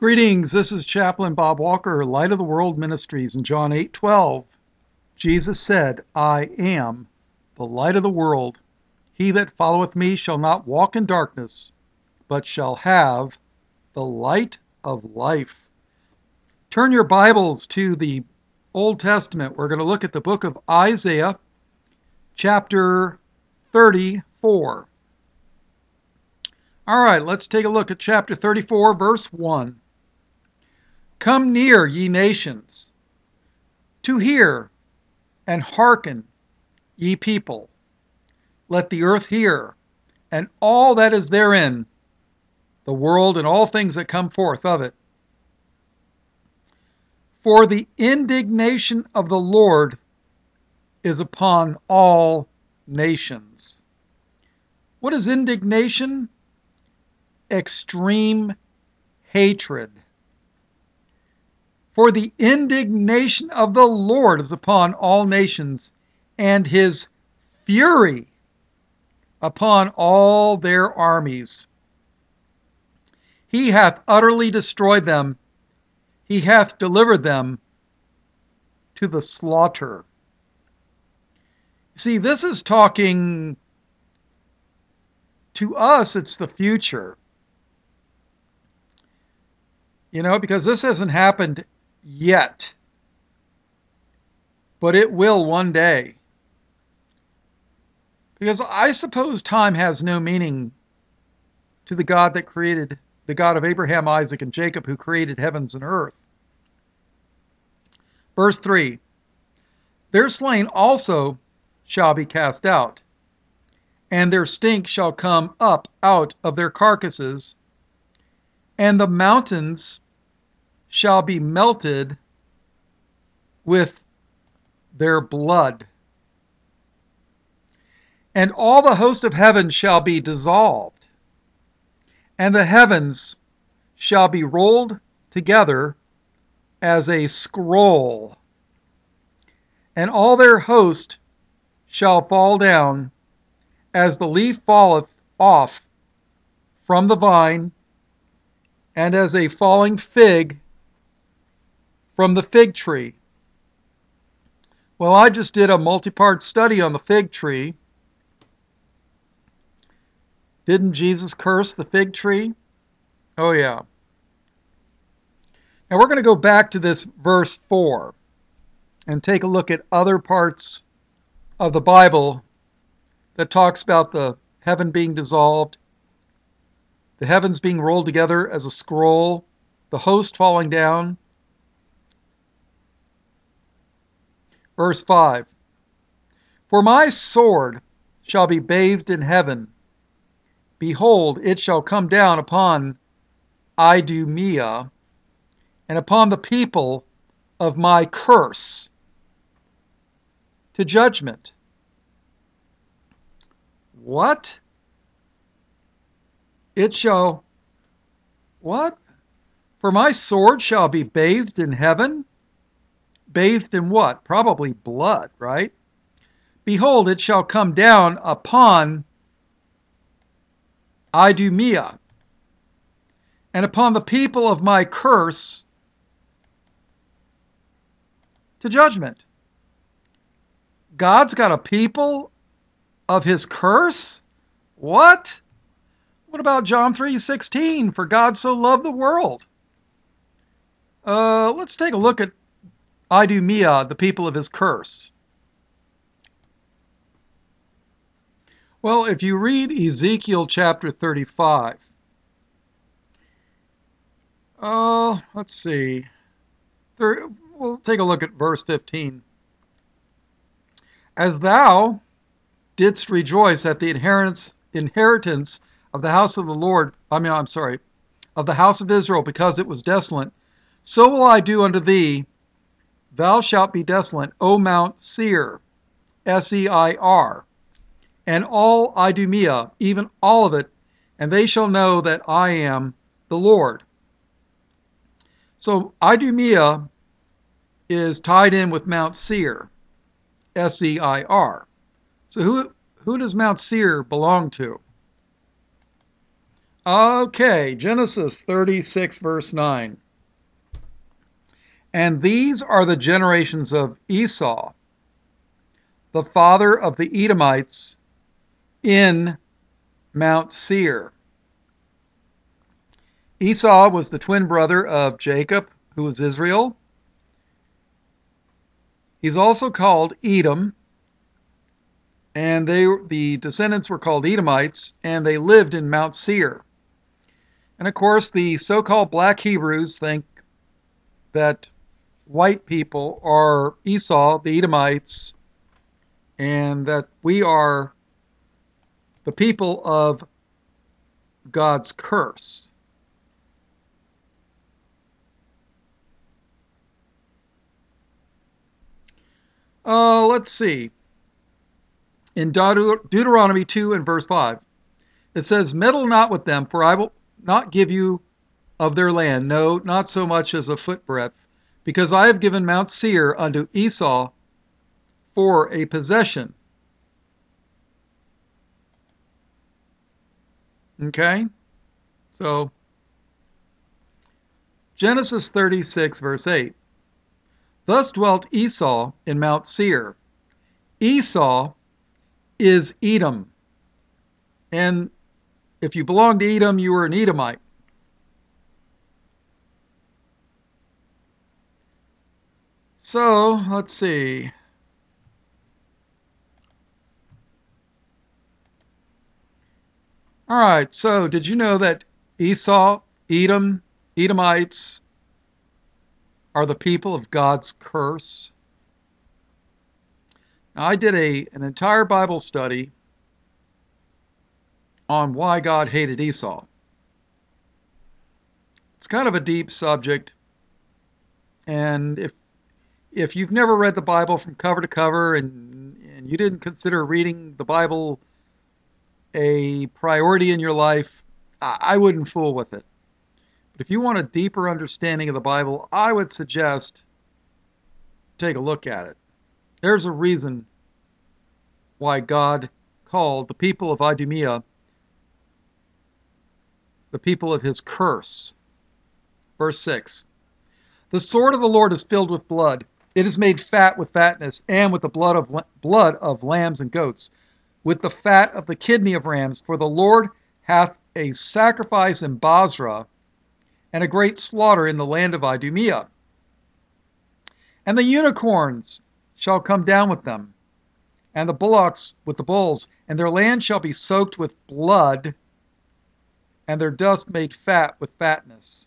Greetings, this is Chaplain Bob Walker, Light of the World Ministries. In John 8 12, Jesus said, I am the light of the world. He that followeth me shall not walk in darkness, but shall have the light of life. Turn your Bibles to the Old Testament. We're going to look at the book of Isaiah, chapter 34. All right, let's take a look at chapter 34, verse 1. Come near, ye nations, to hear, and hearken, ye people. Let the earth hear, and all that is therein, the world and all things that come forth of it. For the indignation of the Lord is upon all nations. What is indignation? Extreme hatred. For the indignation of the Lord is upon all nations, and his fury upon all their armies. He hath utterly destroyed them, he hath delivered them to the slaughter. See, this is talking to us, it's the future. You know, because this hasn't happened yet, but it will one day. Because I suppose time has no meaning to the God that created, the God of Abraham, Isaac, and Jacob, who created heavens and earth. Verse 3 Their slain also shall be cast out, and their stink shall come up out of their carcasses, and the mountains shall be melted with their blood. And all the host of heaven shall be dissolved, and the heavens shall be rolled together as a scroll, and all their host shall fall down as the leaf falleth off from the vine, and as a falling fig from the fig tree. Well, I just did a multi part study on the fig tree. Didn't Jesus curse the fig tree? Oh, yeah. Now we're going to go back to this verse 4 and take a look at other parts of the Bible that talks about the heaven being dissolved, the heavens being rolled together as a scroll, the host falling down, Verse 5 For my sword shall be bathed in heaven. Behold, it shall come down upon Idumea and upon the people of my curse to judgment. What? It shall. What? For my sword shall be bathed in heaven? Bathed in what? Probably blood, right? Behold, it shall come down upon Idumea and upon the people of my curse to judgment. God's got a people of his curse? What? What about John 3:16? For God so loved the world. Uh, let's take a look at Idumea, the people of his curse. Well, if you read Ezekiel chapter 35, oh, uh, let's see. We'll take a look at verse 15. As thou didst rejoice at the inheritance, inheritance of the house of the Lord, I mean, I'm sorry, of the house of Israel, because it was desolate, so will I do unto thee Thou shalt be desolate, O Mount Seir, S E I R, and all Idumea, even all of it, and they shall know that I am the Lord. So Idumea is tied in with Mount Seir, S E I R. So who who does Mount Seir belong to? Okay, Genesis 36, verse 9. And these are the generations of Esau, the father of the Edomites, in Mount Seir. Esau was the twin brother of Jacob, who was Israel. He's also called Edom, and they the descendants were called Edomites, and they lived in Mount Seir. And of course, the so-called black Hebrews think that white people are Esau, the Edomites, and that we are the people of God's curse. Uh, let's see. In Deuteronomy 2 and verse 5, it says, Meddle not with them, for I will not give you of their land, no, not so much as a footbreadth, because I have given Mount Seir unto Esau for a possession. Okay? So, Genesis 36, verse 8. Thus dwelt Esau in Mount Seir. Esau is Edom. And if you belong to Edom, you were an Edomite. So, let's see. All right, so did you know that Esau, Edom, Edomites are the people of God's curse? Now, I did a, an entire Bible study on why God hated Esau. It's kind of a deep subject, and if if you've never read the Bible from cover to cover and and you didn't consider reading the Bible a priority in your life, I wouldn't fool with it. But if you want a deeper understanding of the Bible, I would suggest take a look at it. There's a reason why God called the people of Idumea the people of his curse. Verse 6 The sword of the Lord is filled with blood. It is made fat with fatness, and with the blood of, blood of lambs and goats with the fat of the kidney of rams, for the Lord hath a sacrifice in Bozrah, and a great slaughter in the land of Idumea. And the unicorns shall come down with them, and the bullocks with the bulls, and their land shall be soaked with blood, and their dust made fat with fatness.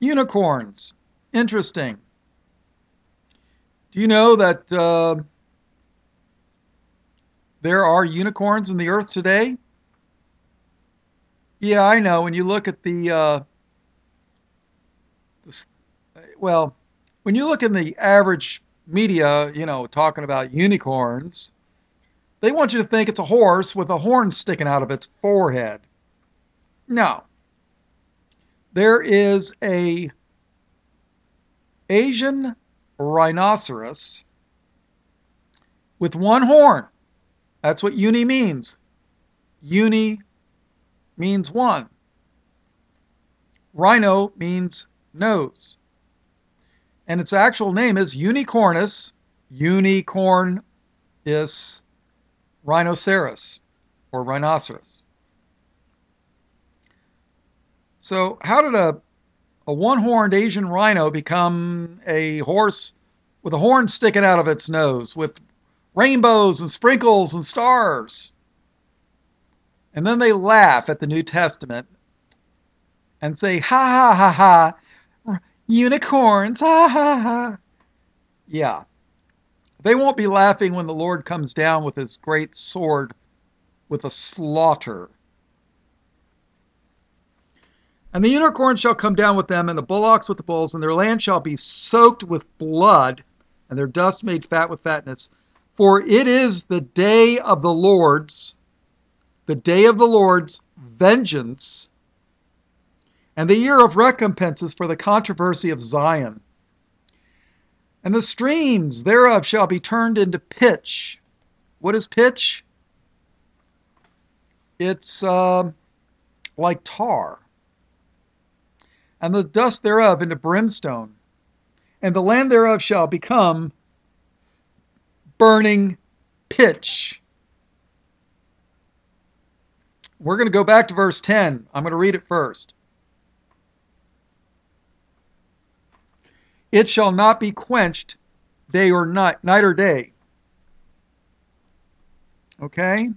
Unicorns. Interesting. Do you know that uh, there are unicorns in the earth today? Yeah, I know. When you look at the, uh, well, when you look in the average media, you know, talking about unicorns, they want you to think it's a horse with a horn sticking out of its forehead. No. There is a Asian rhinoceros with one horn. That's what uni means. Uni means one. Rhino means nose. And its actual name is Unicornus unicornis rhinoceros or rhinoceros. So, how did a, a one horned Asian rhino become a horse with a horn sticking out of its nose with rainbows and sprinkles and stars. And then they laugh at the New Testament and say, ha ha ha ha, unicorns, ha ha ha. Yeah. They won't be laughing when the Lord comes down with his great sword with a slaughter. And the unicorn shall come down with them, and the bullocks with the bulls, and their land shall be soaked with blood, and their dust made fat with fatness. For it is the day of the Lord's, the day of the Lord's vengeance, and the year of recompenses for the controversy of Zion. And the streams thereof shall be turned into pitch. What is pitch? It's uh, like tar, and the dust thereof into brimstone, and the land thereof shall become burning pitch. We're going to go back to verse 10. I'm going to read it first. It shall not be quenched day or night, night or day. Okay?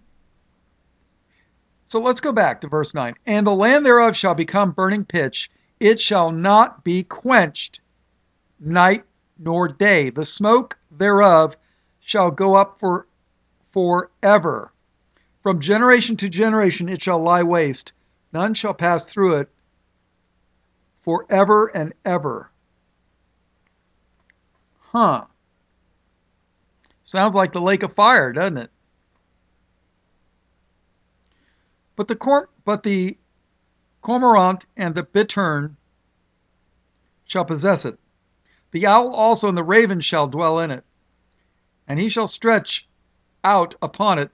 So let's go back to verse 9. And the land thereof shall become burning pitch, it shall not be quenched night nor day. The smoke thereof shall go up for forever. From generation to generation it shall lie waste. None shall pass through it forever and ever. Huh. Sounds like the lake of fire, doesn't it? But the cor- but the cormorant and the bittern shall possess it. The owl also and the raven shall dwell in it, and he shall stretch out upon it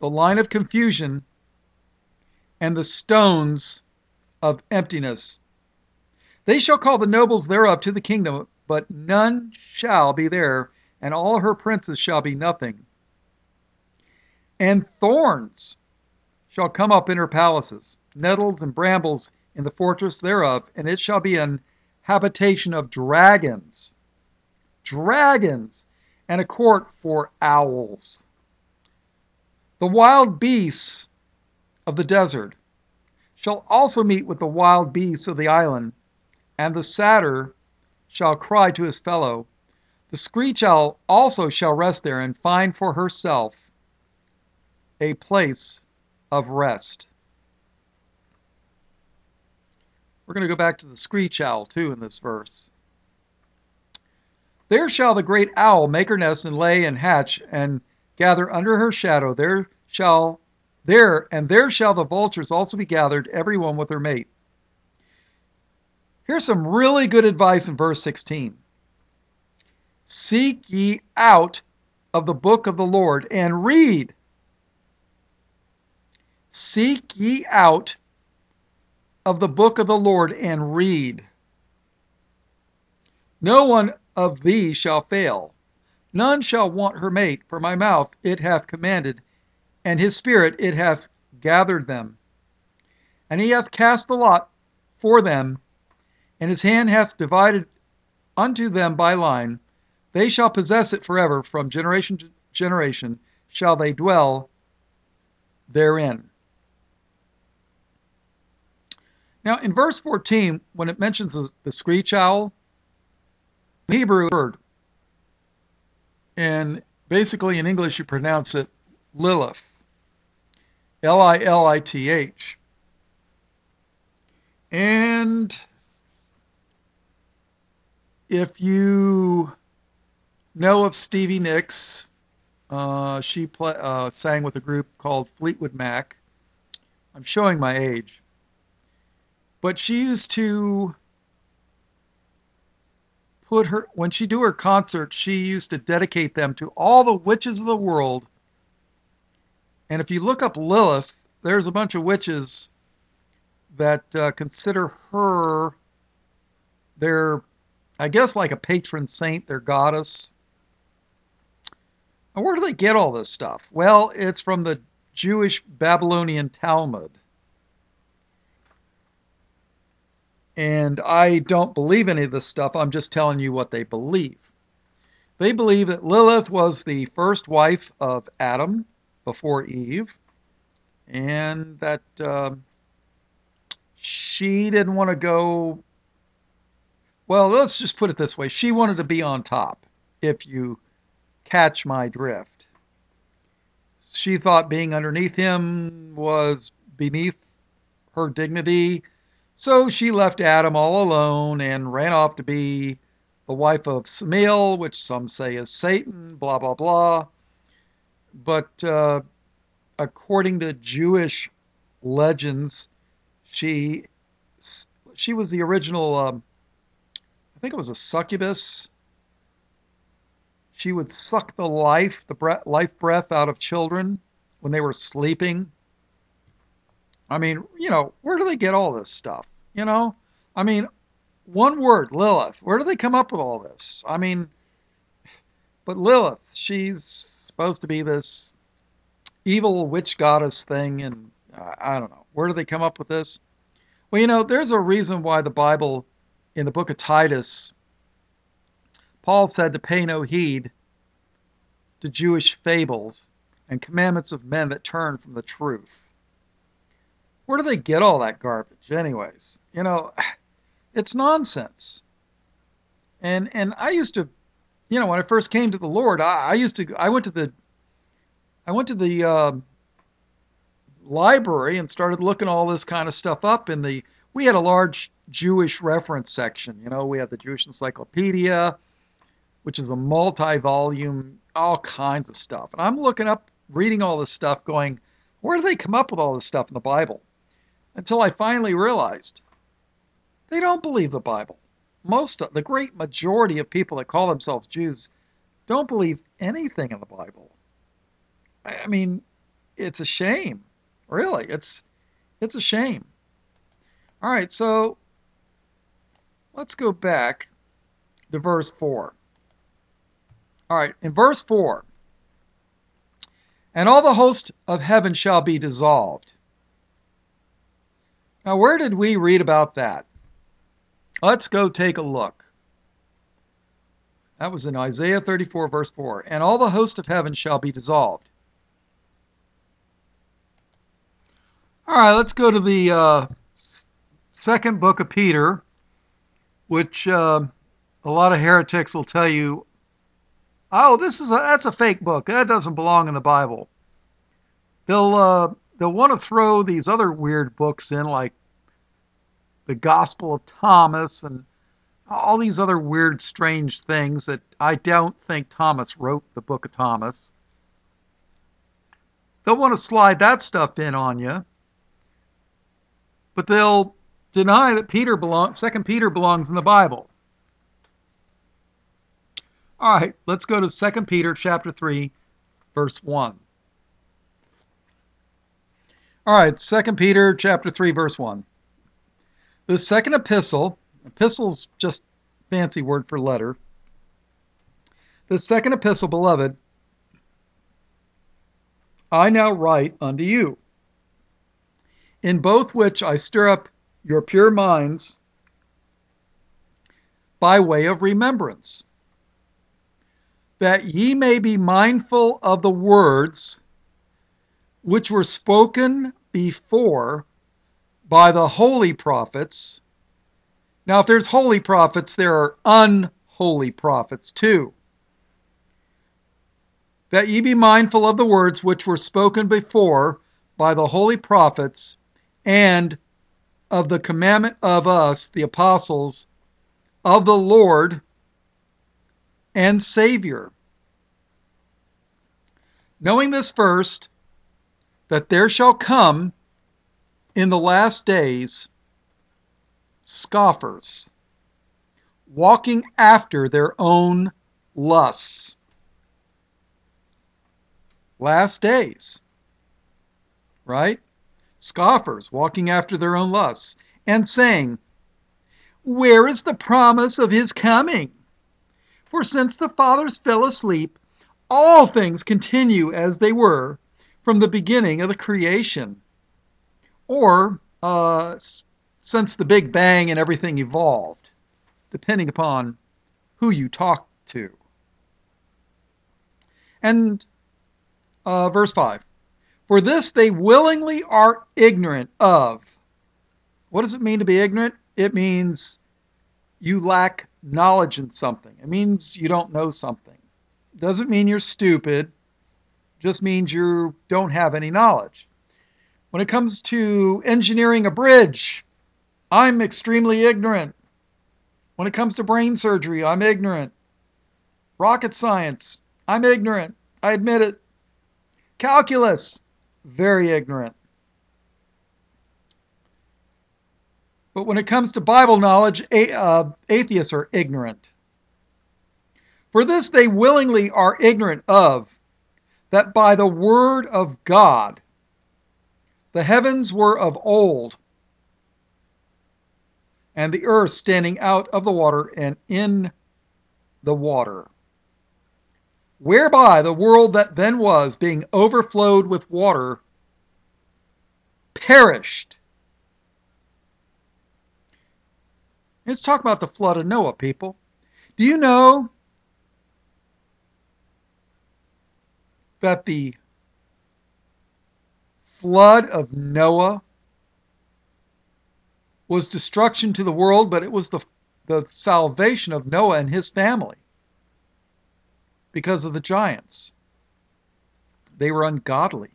the line of confusion and the stones of emptiness. They shall call the nobles thereof to the kingdom, but none shall be there, and all her princes shall be nothing. And thorns shall come up in her palaces, nettles and brambles in the fortress thereof, and it shall be an habitation of dragons. Dragons! And a court for owls. The wild beasts of the desert shall also meet with the wild beasts of the island, and the satyr shall cry to his fellow. The screech owl also shall rest there and find for herself a place of rest. We're going to go back to the screech owl too in this verse. There shall the great owl make her nest and lay and hatch and gather under her shadow. There shall there and there shall the vultures also be gathered, every one with her mate. Here's some really good advice in verse 16. Seek ye out of the book of the Lord and read. Seek ye out of the book of the Lord and read. No one of these shall fail. None shall want her mate, for my mouth it hath commanded, and his spirit it hath gathered them. And he hath cast the lot for them, and his hand hath divided unto them by line. They shall possess it forever, from generation to generation shall they dwell therein. Now, in verse 14, when it mentions the, screech owl, Hebrew word, and basically in English you pronounce it Lilith, L I L I T H. And if you know of Stevie Nicks, uh, she play, uh, sang with a group called Fleetwood Mac. I'm showing my age. But she used to put her, when she do her concerts, she used to dedicate them to all the witches of the world. And if you look up Lilith, there's a bunch of witches that uh, consider her their, I guess, like a patron saint, their goddess. And where do they get all this stuff? Well, it's from the Jewish Babylonian Talmud. And I don't believe any of this stuff. I'm just telling you what they believe. They believe that Lilith was the first wife of Adam before Eve, and that uh, she didn't want to go. Well, let's just put it this way she wanted to be on top, if you catch my drift. She thought being underneath him was beneath her dignity so she left Adam all alone and ran off to be the wife of Samael, which some say is Satan, blah, blah, blah. But uh, according to Jewish legends, she she was the original, um, I think it was a succubus. She would suck the life, the breath, life breath out of children when they were sleeping. I mean, you know, where do they get all this stuff? You know, I mean, one word, Lilith. Where do they come up with all this? I mean, but Lilith, she's supposed to be this evil witch goddess thing, and uh, I don't know. Where do they come up with this? Well, you know, there's a reason why the Bible, in the book of Titus, Paul said to pay no heed to Jewish fables and commandments of men that turn from the truth. Where do they get all that garbage, anyways? You know, it's nonsense. And and I used to, you know, when I first came to the Lord, I, I used to I went to the I went to the uh, library and started looking all this kind of stuff up in the we had a large Jewish reference section. You know, we had the Jewish Encyclopedia, which is a multi-volume, all kinds of stuff. And I'm looking up, reading all this stuff, going, where do they come up with all this stuff in the Bible? Until I finally realized they don't believe the Bible. Most of the great majority of people that call themselves Jews don't believe anything in the Bible. I mean, it's a shame. Really, it's it's a shame. All right, so let's go back to verse 4. All right, in verse 4, and all the host of heaven shall be dissolved. Now, where did we read about that? Let's go take a look. That was in Isaiah 34, verse 4. And all the host of heaven shall be dissolved. All right, let's go to the uh, second book of Peter, which uh, a lot of heretics will tell you, oh, this is a, that's a fake book. That doesn't belong in the Bible. They'll uh, they'll want to throw these other weird books in, like the Gospel of Thomas and all these other weird, strange things that I don't think Thomas wrote the book of Thomas. They'll want to slide that stuff in on you but they'll deny that Peter belongs, Second Peter belongs in the Bible. All right, let's go to Second Peter chapter 3, verse 1. All right, Second Peter chapter 3, verse 1. The second epistle, epistle's just fancy word for letter. The second epistle, beloved, I now write unto you in both which I stir up your pure minds by way of remembrance, that ye may be mindful of the words which were spoken before by the holy prophets. Now, if there's holy prophets, there are unholy prophets too. That ye be mindful of the words which were spoken before by the holy prophets and of the commandment of us, the apostles, of the Lord and Savior. Knowing this first, that there shall come in the last days scoffers, walking after their own lusts. Last days, right? scoffers, walking after their own lusts, and saying, Where is the promise of his coming? For since the fathers fell asleep, all things continue as they were from the beginning of the creation. Or uh, since the Big Bang and everything evolved, depending upon who you talk to. And uh, verse 5 for this they willingly are ignorant of. What does it mean to be ignorant? It means you lack knowledge in something. It means you don't know something. It doesn't mean you're stupid. Just means you don't have any knowledge. When it comes to engineering a bridge, I'm extremely ignorant. When it comes to brain surgery, I'm ignorant. Rocket science, I'm ignorant. I admit it. Calculus, very ignorant. But when it comes to Bible knowledge, uh, atheists are ignorant. For this they willingly are ignorant of, that by the word of God, The heavens were of old, and the earth standing out of the water and in the water. Whereby the world that then was, being overflowed with water, perished. Let's talk about the flood of Noah, people. Do you know that the flood of Noah was destruction to the world, but it was the, the salvation of Noah and his family because of the giants. They were ungodly.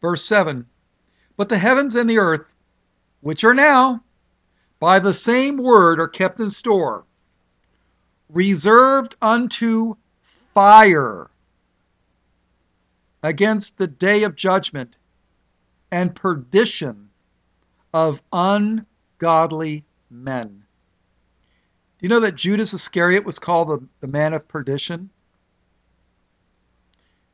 Verse 7 But the heavens and the earth, which are now, by the same word are kept in store, reserved unto fire against the day of judgment and perdition of ungodly men. Do you know that Judas Iscariot was called the, the man of perdition?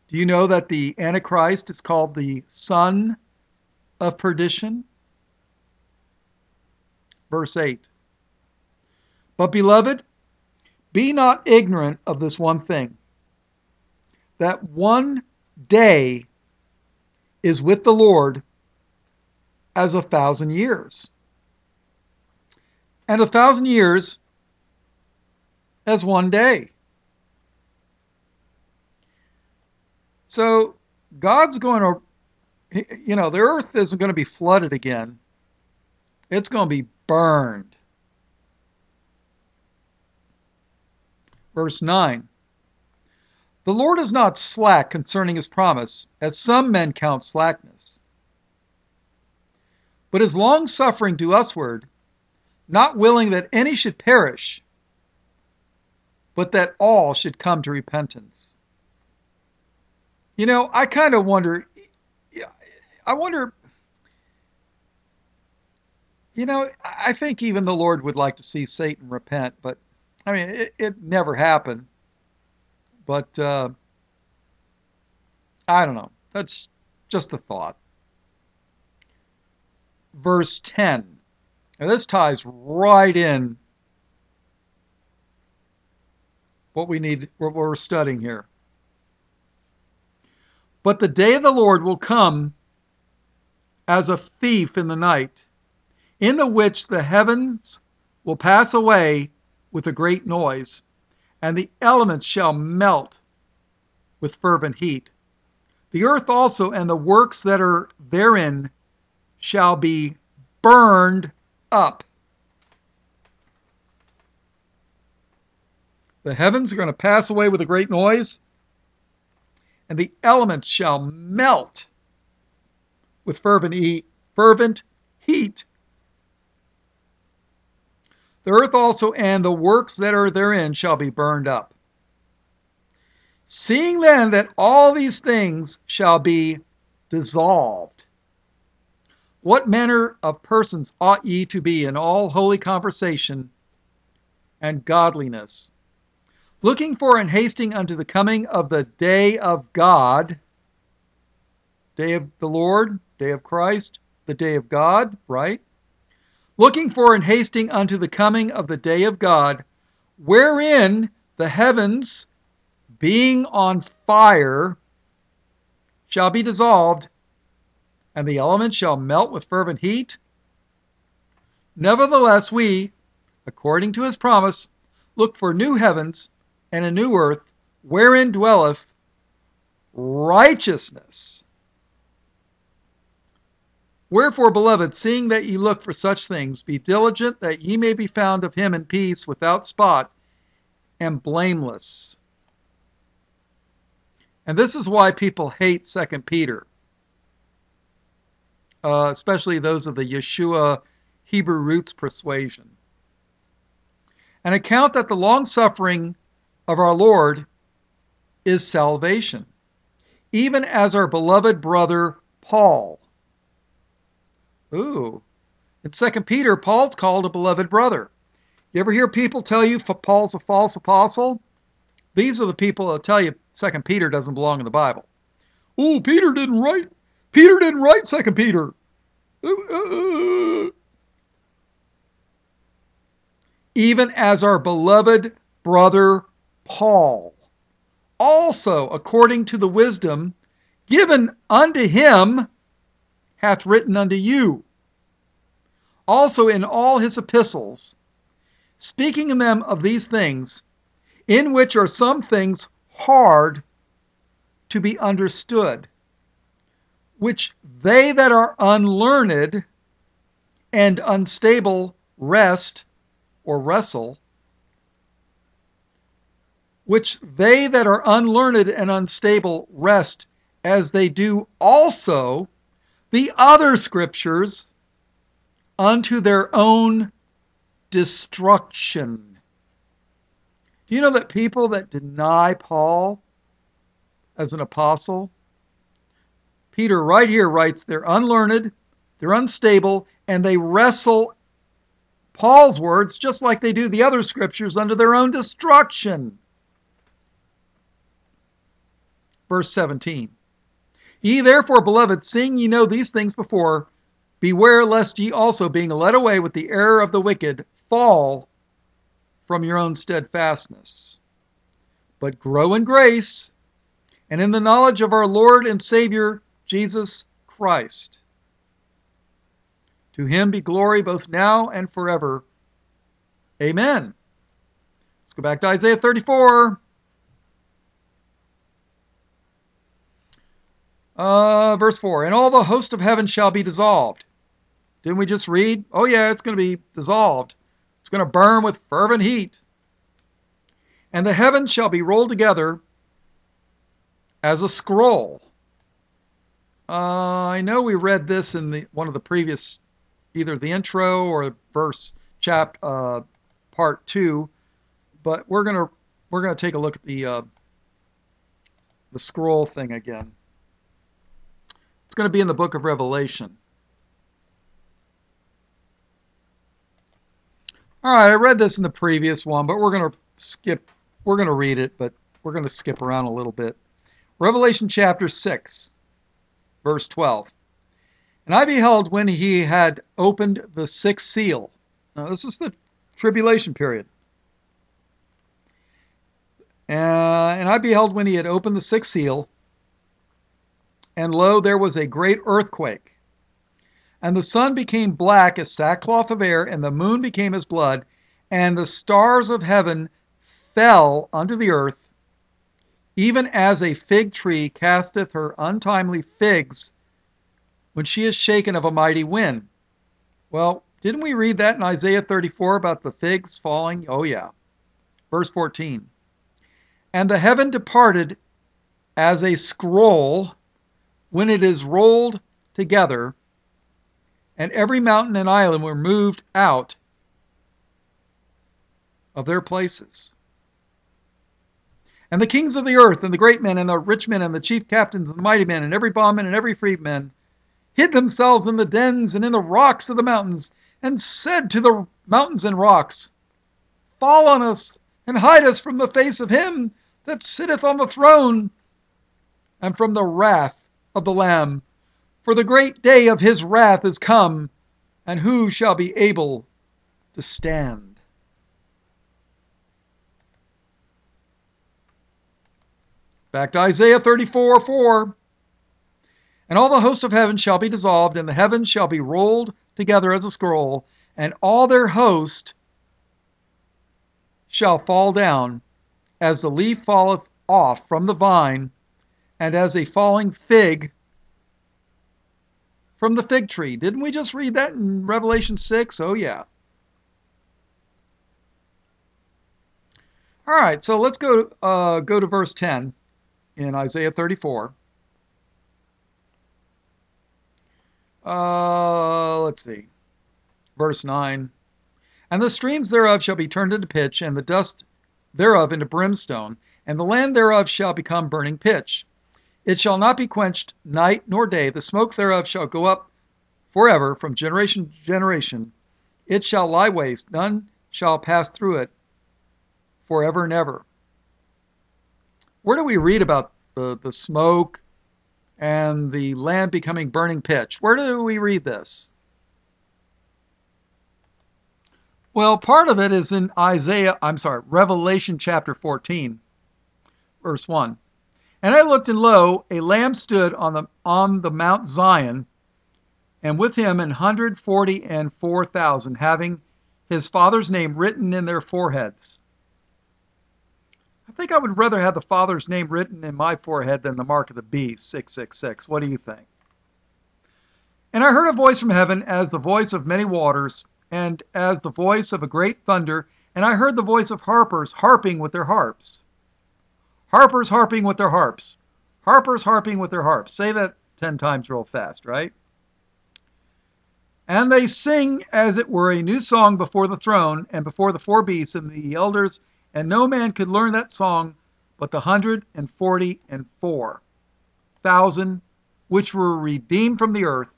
Do you know that the Antichrist is called the son of perdition? Verse 8. But, beloved, be not ignorant of this one thing that one day is with the Lord as a thousand years, and a thousand years as one day. So God's going to, you know, the earth isn't going to be flooded again. It's going to be burned. Verse 9 The Lord is not slack concerning his promise, as some men count slackness, but is long suffering to usward, not willing that any should perish, but that all should come to repentance. You know, I kind of wonder. I wonder. You know, I think even the Lord would like to see Satan repent, but I mean, it, it never happened. But uh, I don't know. That's just a thought. Verse 10. And this ties right in what we need, what we're studying here. But the day of the Lord will come as a thief in the night, in the which the heavens will pass away with a great noise, and the elements shall melt with fervent heat. The earth also and the works that are therein shall be burned up. The heavens are going to pass away with a great noise, and the elements shall melt with fervent heat, fervent heat. The earth also and the works that are therein shall be burned up. Seeing then that all these things shall be dissolved, what manner of persons ought ye to be in all holy conversation and godliness? looking for and hasting unto the coming of the day of God, day of the Lord, day of Christ, the day of God, right? Looking for and hasting unto the coming of the day of God, wherein the heavens, being on fire, shall be dissolved, and the elements shall melt with fervent heat. Nevertheless, we, according to his promise, look for new heavens and a new earth wherein dwelleth righteousness. Wherefore, beloved, seeing that ye look for such things, be diligent that ye may be found of him in peace, without spot, and blameless. And this is why people hate Second Peter, uh, especially those of the Yeshua Hebrew roots persuasion. An account that the long suffering of our Lord is salvation, even as our beloved brother Paul. Ooh, in 2 Peter, Paul's called a beloved brother. You ever hear people tell you Paul's a false apostle? These are the people that tell you Second Peter doesn't belong in the Bible. Oh, Peter didn't write. Peter didn't write Second Peter. Even as our beloved brother Paul, also according to the wisdom given unto him, hath written unto you. Also in all his epistles, speaking in them of these things, in which are some things hard to be understood, which they that are unlearned and unstable rest or wrestle, which they that are unlearned and unstable rest as they do also the other scriptures unto their own destruction. Do you know that people that deny Paul as an apostle, Peter right here writes they're unlearned, they're unstable, and they wrestle Paul's words just like they do the other scriptures unto their own destruction. Verse 17. Ye therefore, beloved, seeing ye know these things before, beware lest ye also, being led away with the error of the wicked, fall from your own steadfastness. But grow in grace and in the knowledge of our Lord and Savior Jesus Christ. To him be glory both now and forever. Amen. Let's go back to Isaiah 34. Uh, verse 4 And all the host of heaven shall be dissolved. Didn't we just read? Oh, yeah, it's going to be dissolved. It's going to burn with fervent heat. And the heavens shall be rolled together as a scroll. Uh, I know we read this in the, one of the previous, either the intro or verse chap uh, part two, but we're gonna we're gonna take a look at the uh, the scroll thing again. It's going to be in the book of Revelation. All right, I read this in the previous one, but we're going to skip, we're going to read it, but we're going to skip around a little bit. Revelation chapter 6, verse 12. And I beheld when he had opened the sixth seal. Now, this is the tribulation period. Uh, and I beheld when he had opened the sixth seal, and lo, there was a great earthquake. And the sun became black as sackcloth of air, and the moon became as blood, and the stars of heaven fell unto the earth, even as a fig tree casteth her untimely figs when she is shaken of a mighty wind. Well, didn't we read that in Isaiah 34 about the figs falling? Oh, yeah. Verse 14. And the heaven departed as a scroll when it is rolled together, and every mountain and island were moved out of their places. And the kings of the earth, and the great men, and the rich men, and the chief captains, and the mighty men, and every bondman, and every freedman, hid themselves in the dens and in the rocks of the mountains, and said to the mountains and rocks, Fall on us, and hide us from the face of him that sitteth on the throne, and from the wrath of the Lamb. For the great day of his wrath is come, and who shall be able to stand? Back to Isaiah 34 4. And all the host of heaven shall be dissolved, and the heavens shall be rolled together as a scroll, and all their host shall fall down, as the leaf falleth off from the vine, and as a falling fig from the fig tree. Didn't we just read that in Revelation 6? Oh, yeah. All right, so let's go, uh, go to verse 10 in Isaiah 34. Uh, let's see. Verse 9. And the streams thereof shall be turned into pitch, and the dust thereof into brimstone, and the land thereof shall become burning pitch. It shall not be quenched night nor day. The smoke thereof shall go up forever from generation to generation. It shall lie waste. None shall pass through it forever and ever. Where do we read about the, the smoke and the land becoming burning pitch? Where do we read this? Well, part of it is in Isaiah, I'm sorry, Revelation chapter 14, verse 1. And I looked, and lo, a lamb stood on the on the Mount Zion, and with him an hundred forty and four thousand, having his father's name written in their foreheads. I think I would rather have the father's name written in my forehead than the mark of the beast, 666. What do you think? And I heard a voice from heaven as the voice of many waters and as the voice of a great thunder, and I heard the voice of harpers harping with their harps. Harpers harping with their harps. Harpers harping with their harps. Say that 10 times real fast, right? And they sing as it were a new song before the throne and before the four beasts and the elders, and no man could learn that song but the hundred and forty and four thousand which were redeemed from the earth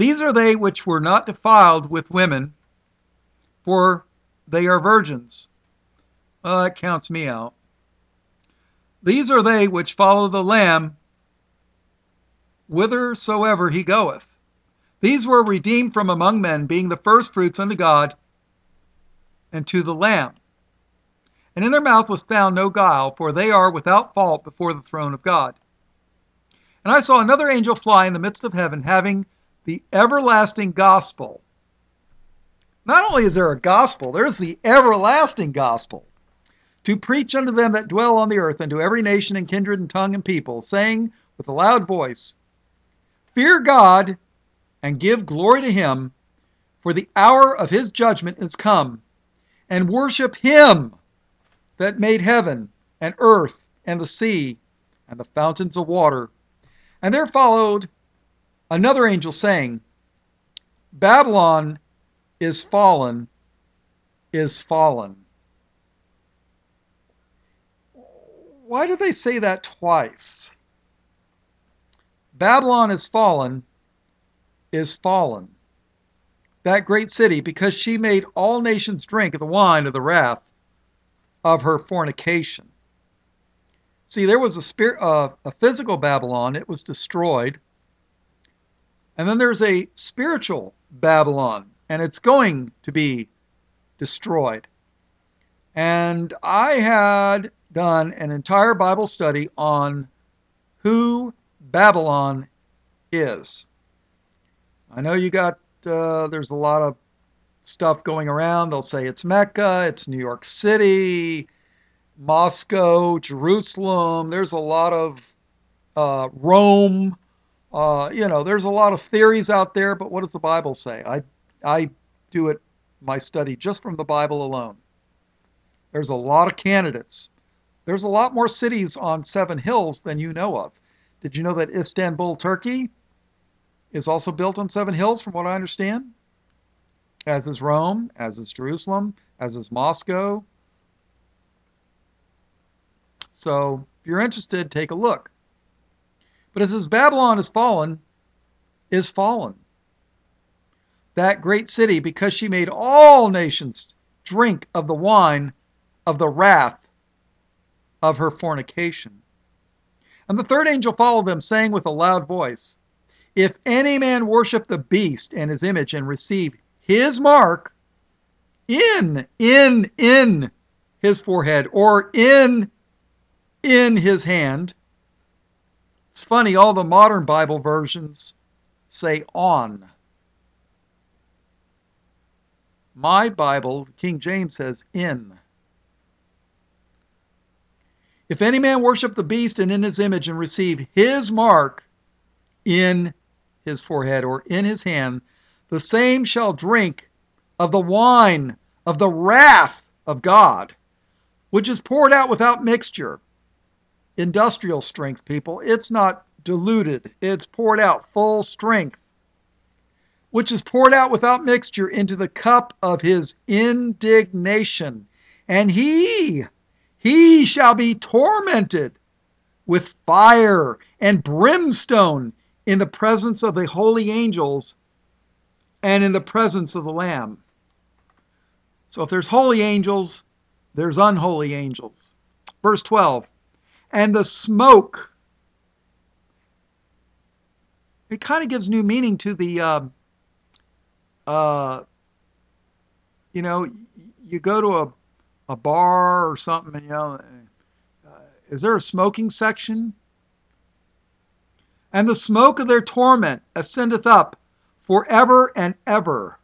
these are they which were not defiled with women, for they are virgins. Well, that counts me out. These are they which follow the Lamb whithersoever he goeth. These were redeemed from among men, being the firstfruits unto God and to the Lamb. And in their mouth was found no guile, for they are without fault before the throne of God. And I saw another angel fly in the midst of heaven, having the everlasting gospel. Not only is there a gospel, there's the everlasting gospel to preach unto them that dwell on the earth and to every nation and kindred and tongue and people, saying with a loud voice, Fear God and give glory to him, for the hour of his judgment is come, and worship him that made heaven and earth and the sea and the fountains of water. And there followed another angel saying, Babylon is fallen, is fallen. Why do they say that twice? Babylon is fallen, is fallen. That great city, because she made all nations drink of the wine of the wrath of her fornication. See, there was a, spirit, uh, a physical Babylon, it was destroyed. And then there's a spiritual Babylon, and it's going to be destroyed. And I had done an entire Bible study on who Babylon is. I know you got, uh, there's a lot of stuff going around. They'll say it's Mecca, it's New York City, Moscow, Jerusalem. There's a lot of uh, Rome. Uh, you know, there's a lot of theories out there, but what does the Bible say? I, I do it, my study, just from the Bible alone. There's a lot of candidates. There's a lot more cities on seven hills than you know of. Did you know that Istanbul, Turkey, is also built on seven hills, from what I understand? As is Rome, as is Jerusalem, as is Moscow. So, if you're interested, take a look. But it says, Babylon is fallen, is fallen. That great city, because she made all nations drink of the wine of the wrath of her fornication. And the third angel followed them, saying with a loud voice, If any man worship the beast and his image and receive his mark in, in, in his forehead or in, in his hand, it's funny, all the modern Bible versions say on. My Bible, King James says in. If any man worship the beast and in his image and receive his mark in his forehead or in his hand, the same shall drink of the wine of the wrath of God, which is poured out without mixture industrial strength, people. It's not diluted, it's poured out full strength, which is poured out without mixture into the cup of his indignation. And he, he shall be tormented with fire and brimstone in the presence of the holy angels and in the presence of the Lamb. So if there's holy angels, there's unholy angels. Verse 12 and the smoke. It kind of gives new meaning to the, uh, uh, you know, you go to a, a bar or something, you know, uh, is there a smoking section? And the smoke of their torment ascendeth up forever and ever.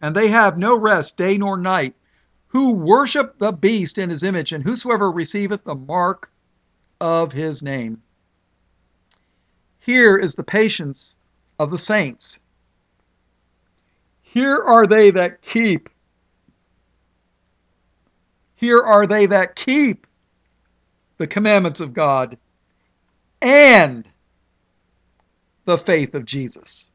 And they have no rest day nor night, who worship the beast in his image, and whosoever receiveth the mark of his name. Here is the patience of the saints. Here are they that keep. Here are they that keep the commandments of God and the faith of Jesus.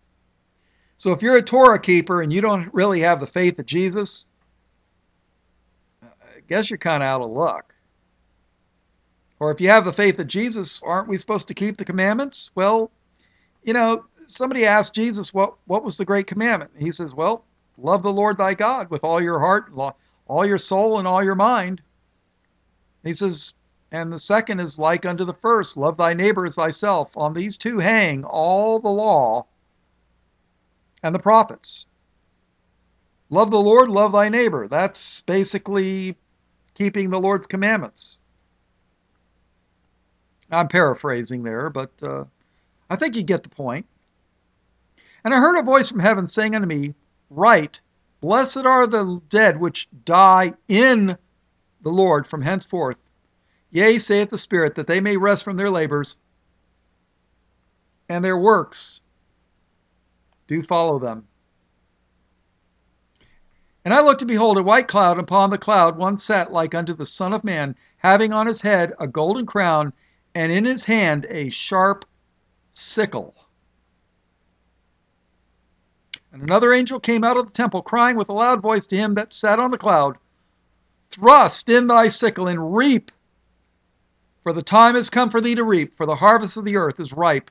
So if you're a Torah keeper and you don't really have the faith of Jesus, I guess you're kind of out of luck. Or if you have the faith of Jesus, aren't we supposed to keep the commandments? Well, you know, somebody asked Jesus, what, what was the great commandment? He says, well, love the Lord thy God with all your heart, all your soul, and all your mind. He says, and the second is like unto the first love thy neighbor as thyself. On these two hang all the law and the prophets. Love the Lord, love thy neighbor. That's basically keeping the Lord's commandments. I'm paraphrasing there, but uh, I think you get the point. And I heard a voice from heaven saying unto me, Write, Blessed are the dead which die in the Lord from henceforth. Yea, saith the Spirit, that they may rest from their labors, and their works do follow them. And I looked, and behold, a white cloud, and upon the cloud one sat like unto the Son of Man, having on his head a golden crown, and in his hand a sharp sickle. And another angel came out of the temple, crying with a loud voice to him that sat on the cloud, Thrust in thy sickle and reap, for the time is come for thee to reap, for the harvest of the earth is ripe.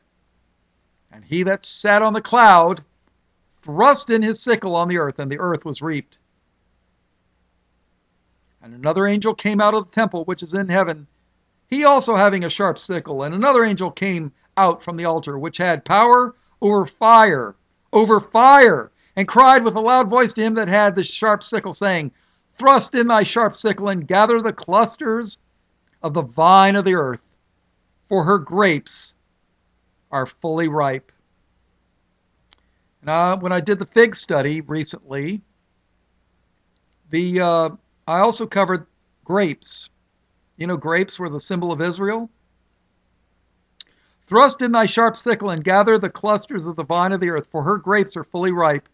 And he that sat on the cloud thrust in his sickle on the earth, and the earth was reaped. And another angel came out of the temple which is in heaven, he also having a sharp sickle. And another angel came out from the altar, which had power over fire over fire, and cried with a loud voice to him that had the sharp sickle, saying, Thrust in thy sharp sickle and gather the clusters of the vine of the earth, for her grapes are fully ripe. Now, when I did the fig study recently, the uh, I also covered grapes. You know, grapes were the symbol of Israel. Thrust in thy sharp sickle and gather the clusters of the vine of the earth, for her grapes are fully ripe.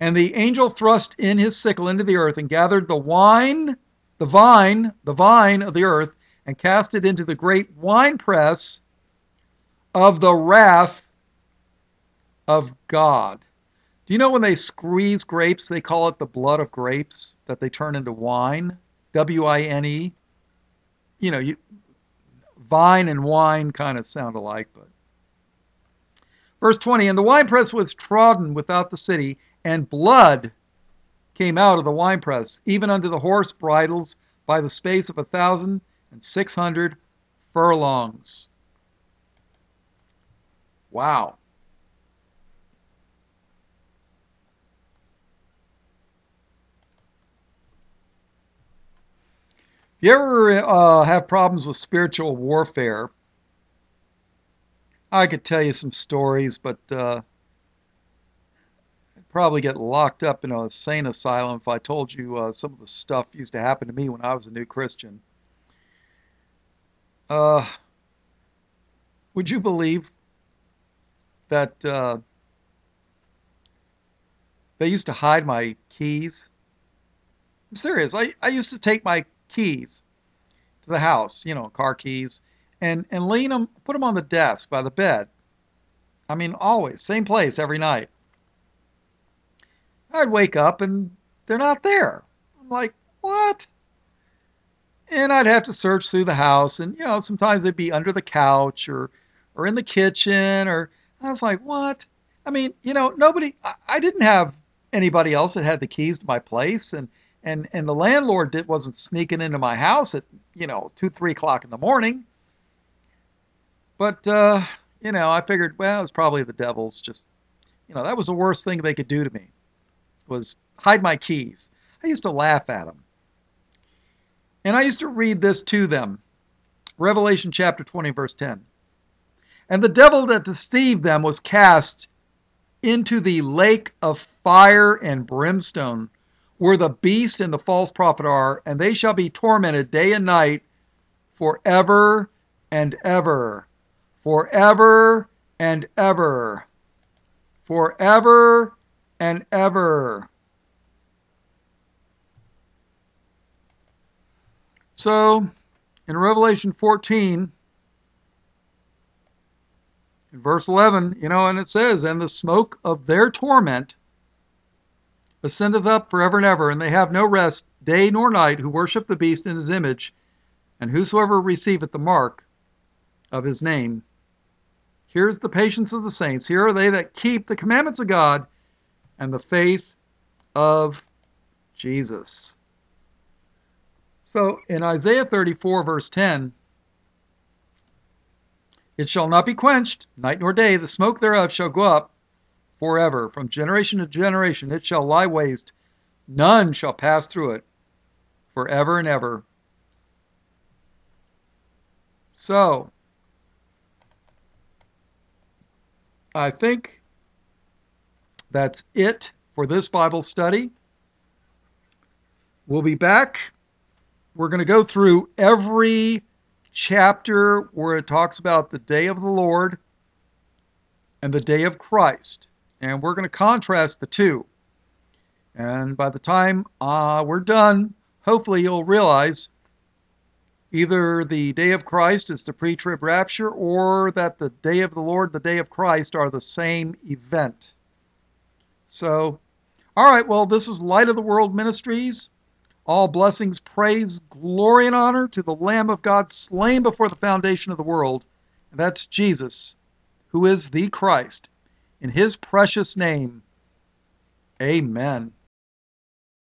And the angel thrust in his sickle into the earth and gathered the wine, the vine, the vine of the earth, and cast it into the great winepress of the wrath of God. Do you know when they squeeze grapes, they call it the blood of grapes that they turn into wine? W I N E. You know, you, vine and wine kind of sound alike, but. Verse 20 And the winepress was trodden without the city, and blood came out of the winepress, even unto the horse bridles, by the space of a thousand and six hundred furlongs. Wow. You ever uh, have problems with spiritual warfare? I could tell you some stories, but uh, I'd probably get locked up in a sane asylum if I told you uh, some of the stuff used to happen to me when I was a new Christian. Uh, would you believe that uh, they used to hide my keys? I'm serious. I, I used to take my keys to the house, you know, car keys, and and lean them, put them on the desk by the bed. I mean, always same place every night. I'd wake up and they're not there. I'm like, what? And I'd have to search through the house, and you know, sometimes they'd be under the couch or or in the kitchen, or I was like, what? I mean, you know, nobody. I, I didn't have anybody else that had the keys to my place, and and and the landlord did, wasn't sneaking into my house at you know two three o'clock in the morning. But uh, you know, I figured, well, it's probably the devil's. Just you know, that was the worst thing they could do to me was hide my keys. I used to laugh at them, and I used to read this to them, Revelation chapter twenty, verse ten. And the devil that deceived them was cast into the lake of fire and brimstone where the beast and the false prophet are, and they shall be tormented day and night forever and ever. Forever and ever. Forever and ever. So, in Revelation 14, in verse 11, you know, and it says, And the smoke of their torment ascendeth up forever and ever, and they have no rest day nor night who worship the beast in his image, and whosoever receiveth the mark of his name. Here's the patience of the saints. Here are they that keep the commandments of God and the faith of Jesus. So in Isaiah 34, verse 10, it shall not be quenched, night nor day, the smoke thereof shall go up forever. From generation to generation it shall lie waste. None shall pass through it forever and ever. So, I think that's it for this Bible study. We'll be back. We're going to go through every chapter where it talks about the day of the Lord and the day of Christ. And we're going to contrast the two. And by the time uh, we're done, hopefully you'll realize either the day of Christ is the pre trib rapture or that the day of the Lord, the day of Christ are the same event. So, all right, well, this is Light of the World Ministries. All blessings, praise, glory, and honor to the Lamb of God slain before the foundation of the world. And that's Jesus, who is the Christ. In his precious name, amen.